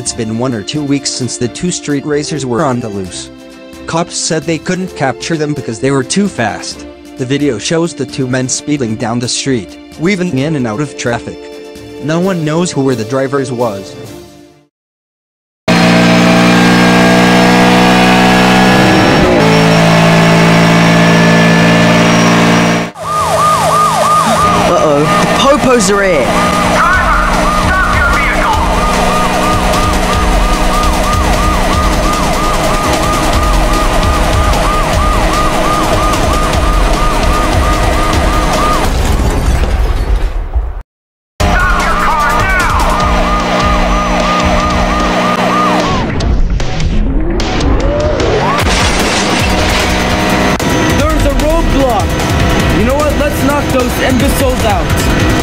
It's been one or two weeks since the two street racers were on the loose. Cops said they couldn't capture them because they were too fast. The video shows the two men speeding down the street, weaving in and out of traffic. No one knows who were the drivers was. Popos are here. Roadblock! You know what? Let's knock those imbeciles out!